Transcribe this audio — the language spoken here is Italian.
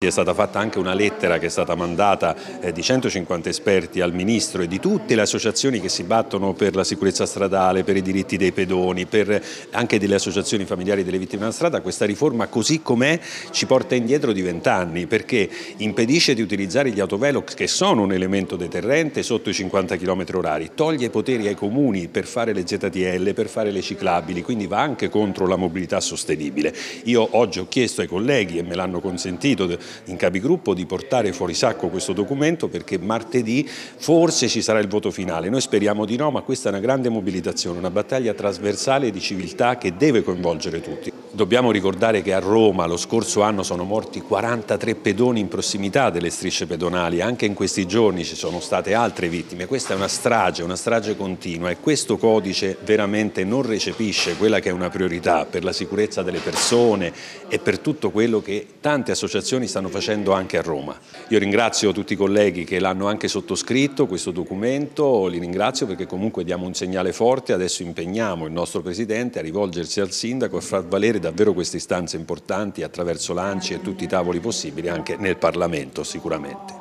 È stata fatta anche una lettera che è stata mandata eh, di 150 esperti al Ministro e di tutte le associazioni che si battono per la sicurezza stradale, per i diritti dei pedoni, per anche delle associazioni familiari delle vittime della strada. Questa riforma così com'è ci porta indietro di vent'anni perché impedisce di utilizzare gli autovelox che sono un elemento deterrente sotto i 50 km orari, toglie poteri ai comuni per fare le ZTL, per fare le ciclabili, quindi va anche contro la mobilità sostenibile. Io oggi ho chiesto ai colleghi e me l'hanno consentito in capigruppo di portare fuori sacco questo documento perché martedì forse ci sarà il voto finale. Noi speriamo di no, ma questa è una grande mobilitazione, una battaglia trasversale di civiltà che deve coinvolgere tutti. Dobbiamo ricordare che a Roma lo scorso anno sono morti 43 pedoni in prossimità delle strisce pedonali, anche in questi giorni ci sono state altre vittime, questa è una strage, una strage continua e questo codice veramente non recepisce quella che è una priorità per la sicurezza delle persone e per tutto quello che tante associazioni stanno facendo anche a Roma. Io ringrazio tutti i colleghi che l'hanno anche sottoscritto questo documento, li ringrazio perché comunque diamo un segnale forte, adesso impegniamo il nostro Presidente a rivolgersi al Sindaco e far valere davvero queste istanze importanti attraverso l'ANCI e tutti i tavoli possibili anche nel Parlamento sicuramente.